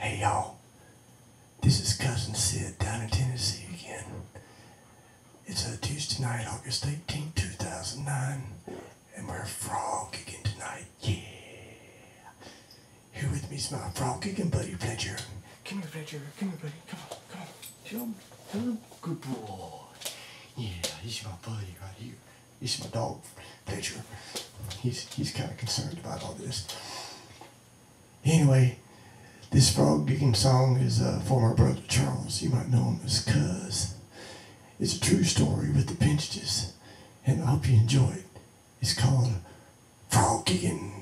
Hey y'all, this is Cousin Syd down in Tennessee again. It's a Tuesday night, August 18, 2009, and we're frog gigging tonight. Yeah. Here with me is my frog gigging buddy Fletcher. Come here, Fletcher. Come here, buddy. Come on, come on. Come, come. Good boy. Yeah, he's my buddy right here. He's my dog, Fletcher. He's he's kind of concerned about all this. Anyway, this frog gigging song is uh, for my brother Charles. You might know him as Cuz. It's a true story with the Pinches, and I hope you enjoy it. It's called Frog Gigging.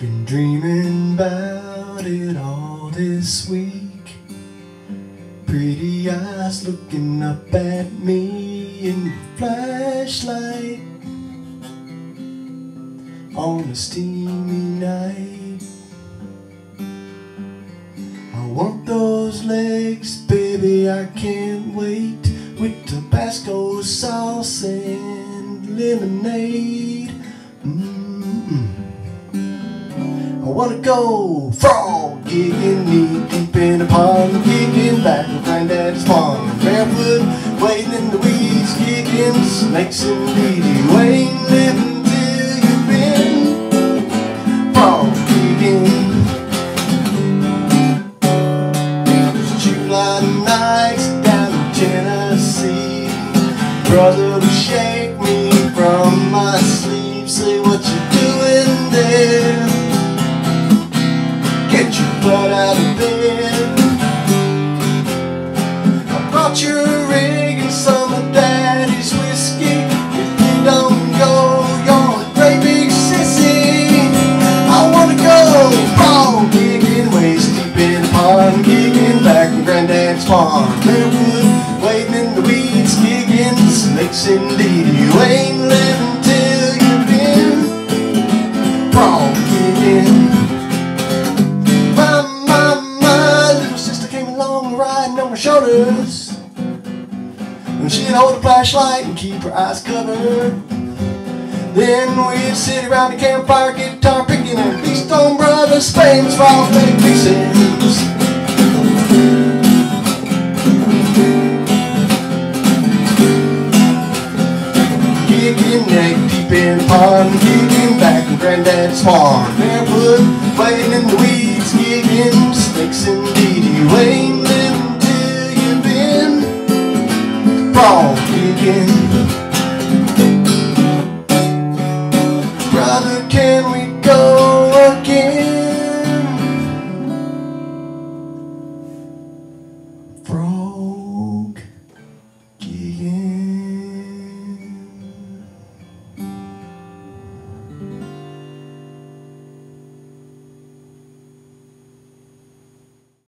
Been dreaming about it all this week. Pretty eyes looking up at me in the flashlight on a steamy night. I want those legs, baby, I can't wait with Tabasco sauce and lemonade. Mm-mm. I wanna go frog gigging, knee deep in a pond, gigging back in granddad's farm, barefoot, wading in the weeds, gigging snakes and DD, Wayne Brother will shake me from my sleep. Say what you doing there. Get your butt out of bed. I brought you a rig and some of daddy's whiskey. If you don't go, you're a great big sissy. I wanna go frog gigging, waist deep in the pond, gigging back in granddad's farm. You ain't you've been. My, my, my little sister came along riding on my shoulders. And she'd hold a flashlight and keep her eyes covered. Then we'd sit around the campfire, guitar picking, and Keystone Brothers famous for all pieces. Kicking deep in the pond, kicking back in granddad's farm. Barefoot, wading in the weeds, kicking snakes and DD. Wayne living till you've been frog gigging.